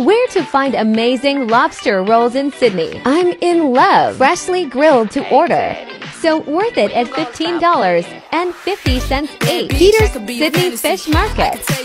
Where to find amazing lobster rolls in Sydney? I'm in love. Freshly grilled to order. So worth it at $15 and 50 cents each. Peter's Sydney Fish Market.